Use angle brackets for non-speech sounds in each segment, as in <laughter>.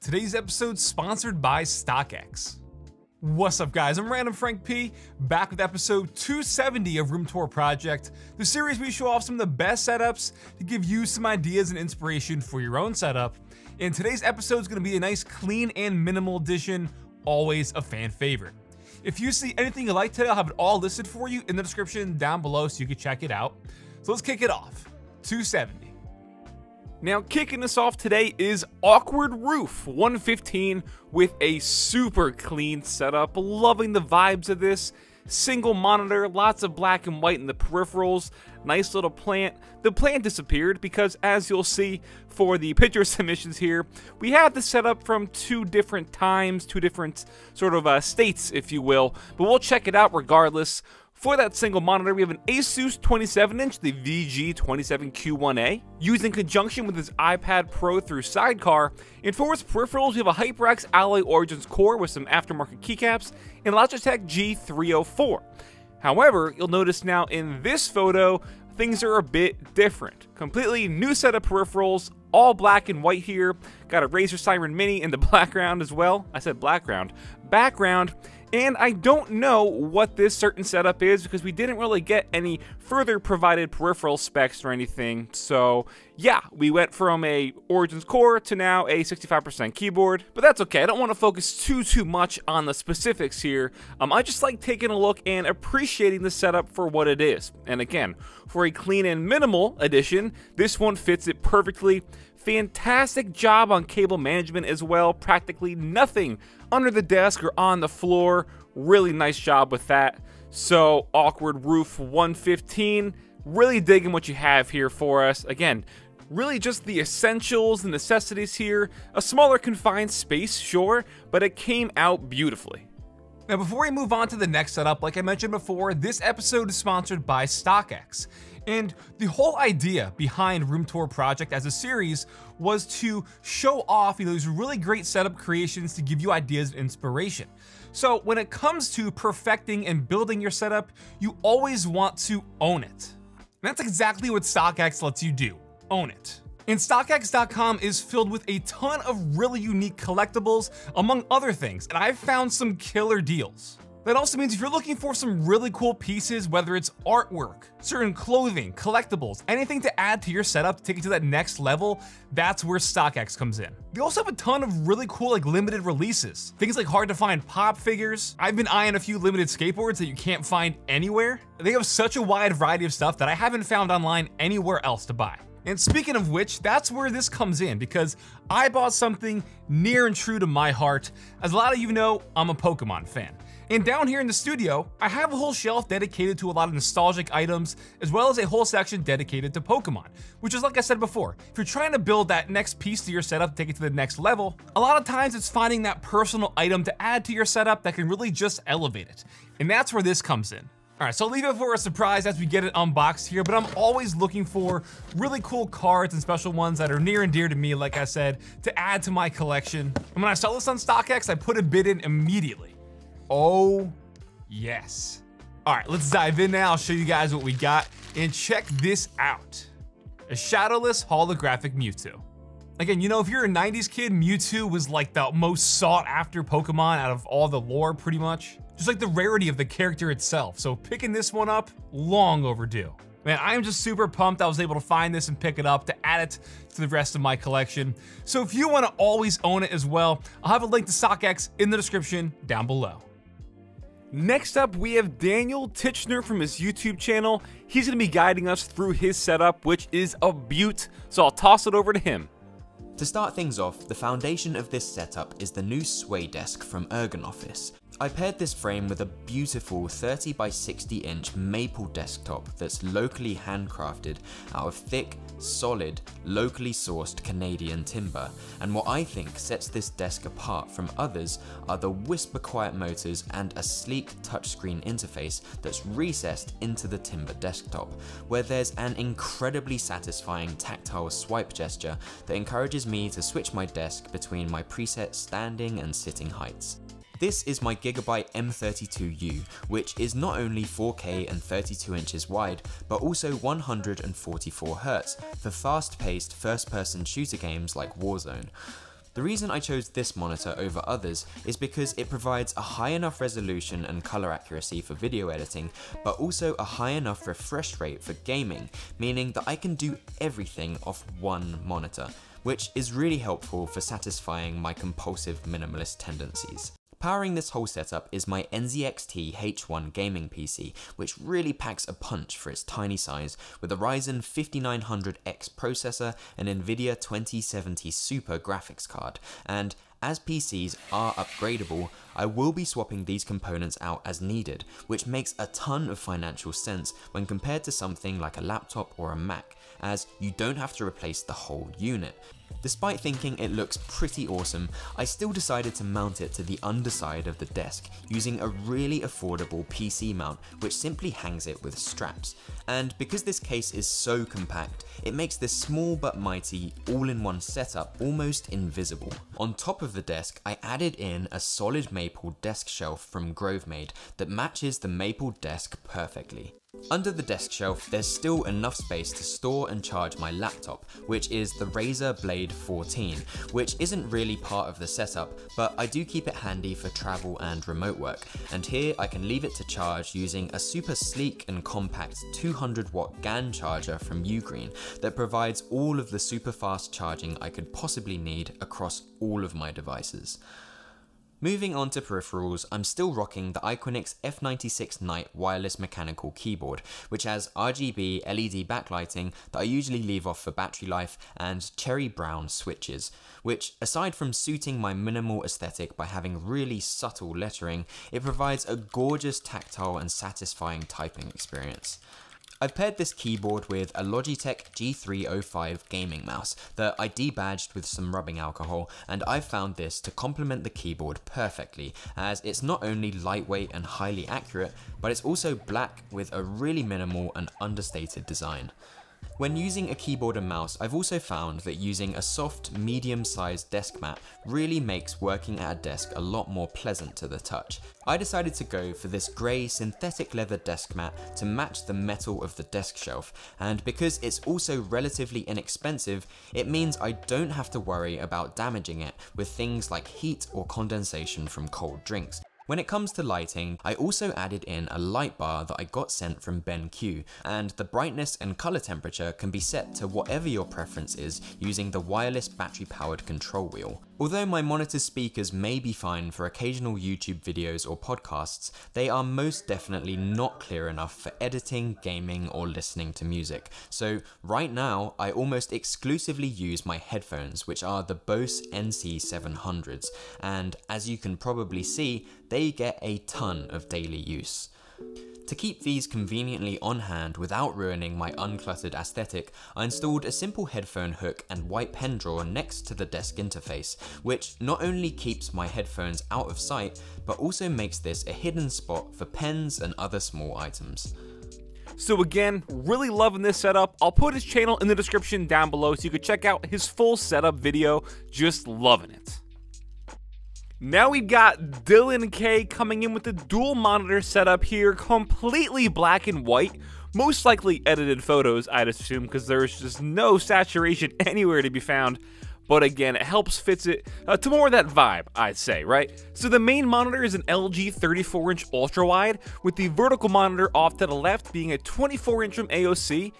Today's episode sponsored by StockX. What's up guys, I'm Random Frank P, back with episode 270 of Room Tour Project, the series we show off some of the best setups to give you some ideas and inspiration for your own setup. And today's episode is going to be a nice clean and minimal edition, always a fan favorite. If you see anything you like today, I'll have it all listed for you in the description down below so you can check it out. So let's kick it off. 270. Now, kicking us off today is Awkward Roof 115 with a super clean setup. Loving the vibes of this. Single monitor, lots of black and white in the peripherals, nice little plant. The plant disappeared because, as you'll see for the picture <laughs> submissions here, we have the setup from two different times, two different sort of uh, states, if you will, but we'll check it out regardless. For that single monitor, we have an Asus 27-inch, the VG27Q1A, used in conjunction with his iPad Pro through Sidecar. And for its peripherals, we have a HyperX Alloy Origins core with some aftermarket keycaps, and Logitech G304. However, you'll notice now in this photo, things are a bit different. Completely new set of peripherals, all black and white here. Got a Razer Seiren Mini in the <laughs> background as well. I said background. Background and I don't know what this certain setup is because we didn't really get any further provided peripheral specs or anything. So yeah, we went from a Origins core to now a 65% keyboard, but that's okay. I don't want to focus too, too much on the specifics here. Um, I just like taking a look and appreciating the setup for what it is. And again, for a clean and minimal edition, this one fits it perfectly. Fantastic job on cable management as well. Practically nothing under the desk or on the floor. Really nice job with that. So, Awkward Roof 115. Really digging what you have here for us. Again, really just the essentials, the necessities here. A smaller confined space, sure, but it came out beautifully. Now, before we move on to the next setup, like I mentioned before, this episode is sponsored by StockX. And the whole idea behind Room Tour Project as a series was to show off you know, these really great setup creations to give you ideas and inspiration. So when it comes to perfecting and building your setup, you always want to own it. And that's exactly what StockX lets you do, own it. And StockX.com is filled with a ton of really unique collectibles, among other things, and I've found some killer deals. That also means if you're looking for some really cool pieces, whether it's artwork, certain clothing, collectibles, anything to add to your setup to take it to that next level, that's where StockX comes in. They also have a ton of really cool like limited releases. Things like hard to find pop figures. I've been eyeing a few limited skateboards that you can't find anywhere. They have such a wide variety of stuff that I haven't found online anywhere else to buy. And speaking of which, that's where this comes in because I bought something near and true to my heart. As a lot of you know, I'm a Pokemon fan. And down here in the studio, I have a whole shelf dedicated to a lot of nostalgic items, as well as a whole section dedicated to Pokemon, which is like I said before, if you're trying to build that next piece to your setup, take it to the next level, a lot of times it's finding that personal item to add to your setup that can really just elevate it. And that's where this comes in. All right, so I'll leave it for a surprise as we get it unboxed here, but I'm always looking for really cool cards and special ones that are near and dear to me, like I said, to add to my collection. And when I saw this on StockX, I put a bid in immediately. Oh, yes. All right, let's dive in now. I'll show you guys what we got and check this out. A shadowless holographic Mewtwo. Again, you know, if you're a 90s kid, Mewtwo was like the most sought after Pokemon out of all the lore, pretty much. Just like the rarity of the character itself. So picking this one up, long overdue. Man, I am just super pumped I was able to find this and pick it up to add it to the rest of my collection. So if you want to always own it as well, I'll have a link to StockX in the description down below. Next up, we have Daniel Titchener from his YouTube channel. He's going to be guiding us through his setup, which is a beaut, so I'll toss it over to him. To start things off, the foundation of this setup is the new Sway desk from Ergonofis. I paired this frame with a beautiful 30 by 60 inch maple desktop that's locally handcrafted out of thick, solid, locally sourced Canadian timber, and what I think sets this desk apart from others are the whisper quiet motors and a sleek touchscreen interface that's recessed into the timber desktop, where there's an incredibly satisfying tactile swipe gesture that encourages me to switch my desk between my preset standing and sitting heights. This is my Gigabyte M32U, which is not only 4K and 32 inches wide, but also 144Hz for fast-paced first-person shooter games like Warzone. The reason I chose this monitor over others is because it provides a high enough resolution and color accuracy for video editing, but also a high enough refresh rate for gaming, meaning that I can do everything off one monitor, which is really helpful for satisfying my compulsive minimalist tendencies. Powering this whole setup is my NZXT H1 gaming PC, which really packs a punch for its tiny size, with a Ryzen 5900X processor and Nvidia 2070 Super graphics card, and as PCs are upgradable, I will be swapping these components out as needed, which makes a ton of financial sense when compared to something like a laptop or a Mac, as you don't have to replace the whole unit. Despite thinking it looks pretty awesome, I still decided to mount it to the underside of the desk using a really affordable PC mount which simply hangs it with straps. And because this case is so compact, it makes this small but mighty all-in-one setup almost invisible. On top of the desk, I added in a solid maple desk shelf from Grovemade that matches the maple desk perfectly. Under the desk shelf, there's still enough space to store and charge my laptop, which is the Razer Blade 14, which isn't really part of the setup, but I do keep it handy for travel and remote work, and here I can leave it to charge using a super sleek and compact 200 watt GAN charger from Ugreen that provides all of the super fast charging I could possibly need across all of my devices. Moving on to peripherals, I'm still rocking the Iquinix F96 Knight wireless mechanical keyboard, which has RGB LED backlighting that I usually leave off for battery life and cherry brown switches, which aside from suiting my minimal aesthetic by having really subtle lettering, it provides a gorgeous tactile and satisfying typing experience. I've paired this keyboard with a Logitech G305 gaming mouse that I debadged with some rubbing alcohol and I've found this to complement the keyboard perfectly as it's not only lightweight and highly accurate but it's also black with a really minimal and understated design. When using a keyboard and mouse, I've also found that using a soft, medium-sized desk mat really makes working at a desk a lot more pleasant to the touch. I decided to go for this grey synthetic leather desk mat to match the metal of the desk shelf, and because it's also relatively inexpensive, it means I don't have to worry about damaging it with things like heat or condensation from cold drinks. When it comes to lighting, I also added in a light bar that I got sent from BenQ, and the brightness and color temperature can be set to whatever your preference is using the wireless battery powered control wheel. Although my monitor speakers may be fine for occasional YouTube videos or podcasts, they are most definitely not clear enough for editing, gaming, or listening to music. So right now, I almost exclusively use my headphones, which are the Bose NC700s, and as you can probably see, they get a ton of daily use. To keep these conveniently on hand without ruining my uncluttered aesthetic, I installed a simple headphone hook and white pen drawer next to the desk interface, which not only keeps my headphones out of sight, but also makes this a hidden spot for pens and other small items. So again, really loving this setup. I'll put his channel in the description down below so you can check out his full setup video. Just loving it. Now we've got Dylan K coming in with the dual monitor setup here, completely black and white. Most likely edited photos, I'd assume, because there's just no saturation <laughs> anywhere to be found. But again, it helps fits it uh, to more of that vibe, I'd say, right? So the main monitor is an LG 34-inch ultra-wide, with the vertical monitor off to the left being a 24-inch from AOC,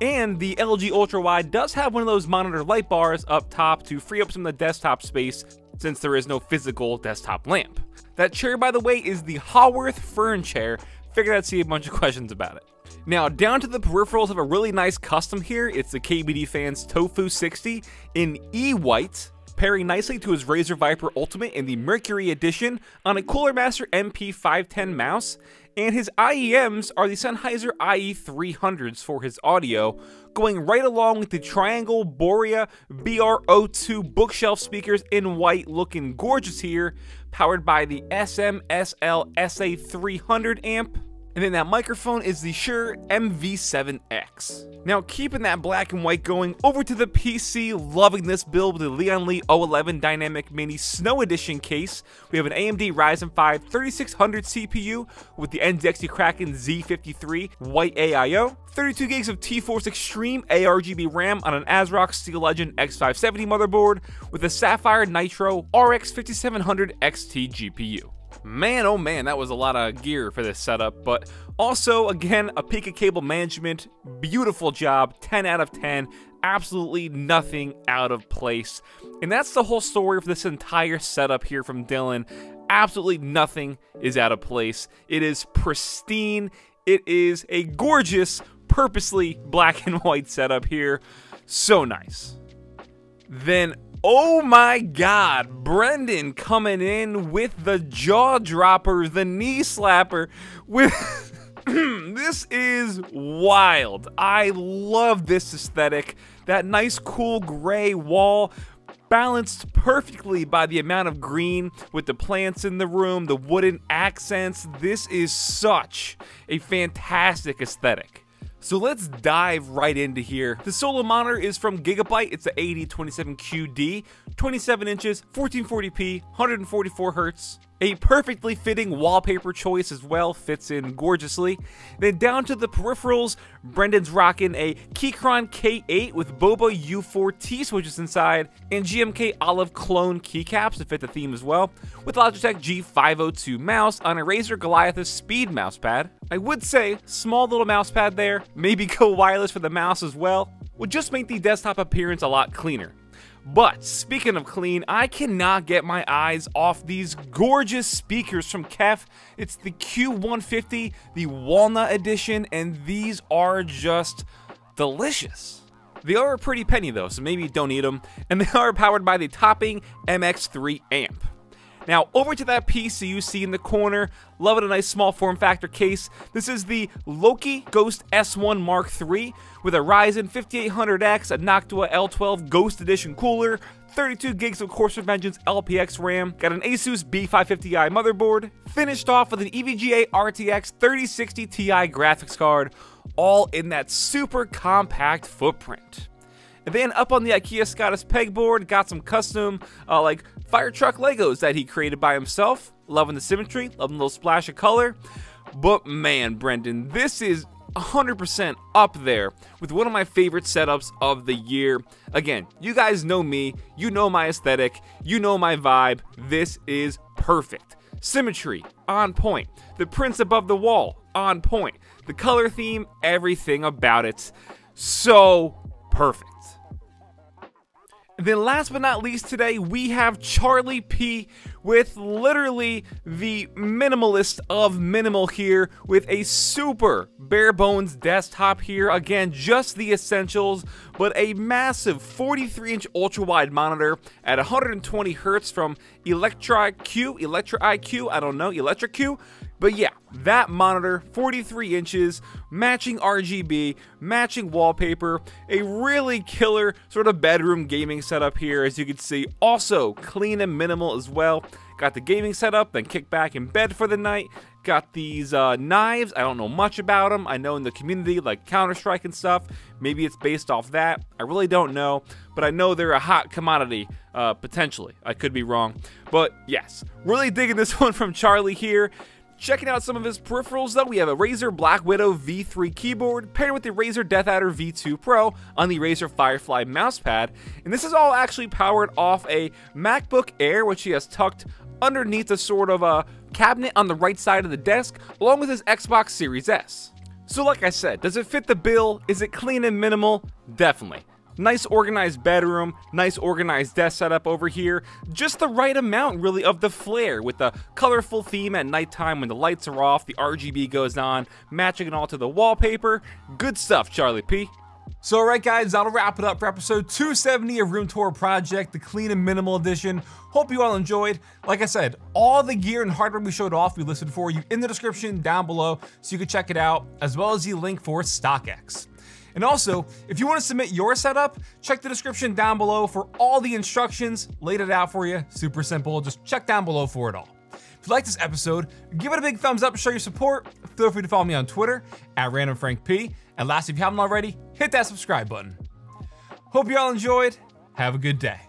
and the LG Ultra Wide does have one of those monitor light bars up top to free up some of the desktop space since there is no physical desktop lamp. That chair, by the way, is the Haworth Fern chair. Figured I'd see a bunch of questions about it. Now, down to the peripherals of a really nice custom here. It's the KBD Fans Tofu 60 in E-White, pairing nicely to his Razer Viper Ultimate in the Mercury Edition on a Cooler Master MP510 mouse, and his IEMs are the Sennheiser IE300s for his audio, going right along with the Triangle Borea BR02 bookshelf speakers in white looking gorgeous here, powered by the SMSL SA300 amp. And then that microphone is the Shure MV7X. Now keeping that black and white going, over to the PC, loving this build with the Lian Li O11 Dynamic Mini Snow Edition case. We have an AMD Ryzen 5 3600 CPU with the NZXT Kraken Z53 White AIO, 32 gigs of T-Force Extreme ARGB RAM on an ASRock Steel Legend X570 motherboard with a Sapphire Nitro RX 5700 XT GPU. Man, oh man, that was a lot of gear for this setup, but also, again, a peak of cable management, beautiful job, 10 out of 10, absolutely nothing out of place. And that's the whole story for this entire setup here from Dylan. Absolutely nothing is out of place. It is pristine. It is a gorgeous, purposely black and <laughs> white setup here. So nice. Then Oh my god, Brendan coming in with the jaw dropper, the knee slapper, with. <clears throat> this is wild. I love this aesthetic. That nice, cool gray wall, balanced perfectly by the amount of green with the plants in the room, the wooden accents. This is such a fantastic aesthetic. So let's dive right into here. The solo monitor is from Gigabyte. It's the AD27QD, 27 inches, 1440p, 144 hertz. A perfectly fitting wallpaper choice as well, fits in gorgeously. Then down to the peripherals, Brendan's rocking a Keychron K8 with Boba U4 T-switches inside, and GMK Olive clone keycaps to fit the theme as well, with Logitech G502 mouse on a Razer Goliath Speed mousepad. I would say, small little mousepad there, maybe <laughs> go wireless for the mouse as well, would just make the desktop appearance a lot cleaner. But speaking of clean, I cannot get my eyes off these gorgeous speakers from KEF. It's the Q150, the Walnut Edition, and these are just delicious. They are a pretty penny though, so maybe don't eat them. And they are powered by the Topping MX3 amp. Now, over to that PC you see in the corner, love it a nice small form factor case. This is the Louqe Ghost S1 Mark III with a Ryzen 5800X, a Noctua L12 Ghost Edition cooler, 32 gigs of Corsair Vengeance LPX RAM, got an Asus B550i motherboard, finished off with an EVGA RTX 3060 Ti graphics card, all in that super compact footprint. And then up on the IKEA Skådis pegboard, got some custom, uh, like fire truck Legos that he created by himself. Loving the symmetry, loving the little splash of color. But man, Brendan, this is 100% up there with one of my favorite setups of the year. Again, you guys know me, you know my aesthetic, you know my vibe. This is perfect. Symmetry, on point. The prints above the wall, on point. The color theme, everything about it. So perfect. Then last but not least today, we have Charlie P with literally the minimalist of minimal here with a super bare bones desktop here. Again, just the essentials, but a massive 43 inch ultra wide monitor at 120 hertz from Electra Q, Electra IQ, I don't know, Electra Q. But yeah, that monitor, 43 inches, matching RGB, matching wallpaper, a really killer sort of bedroom gaming setup here, as you can see. Also, clean and minimal as well. Got the gaming setup, then kick back in bed for the night. Got these uh, knives. I don't know much about them. I know in the community, like Counter Strike and stuff, maybe it's based off that. I really don't know, but I know they're a hot commodity, uh, potentially. I could be wrong. But yes, really digging this <laughs> one from Charlie here. Checking out some of his peripherals though, we have a Razer Black Widow V3 keyboard paired with the Razer DeathAdder V2 Pro on the Razer Firefly mousepad, and this is all actually powered off a MacBook Air which he has tucked underneath a sort of a cabinet on the right side of the desk, along with his Xbox Series S. So like I said, does it fit the bill? Is it clean and minimal? Definitely. Nice organized bedroom, nice organized desk setup over here. Just the right amount, really, of the flair with the colorful theme at nighttime when the lights are off, the RGB goes on, matching it all to the wallpaper. Good stuff, Charlie P. So alright guys, that'll wrap it up for episode 270 of Room Tour Project, the clean and minimal edition. Hope you all enjoyed. Like I said, all the gear and hardware we showed off, we listed for you in the description down below so you can check it out, as well as the link for StockX. And also, if you want to submit your setup, check the description down below for all the instructions, laid it out for you, super simple, just check down below for it all. If you like this episode, give it a big thumbs up to show your support. feel free to follow me on Twitter at randomfrankp. And lastly, if you haven't already, hit that subscribe button. Hope you all enjoyed. Have a good day.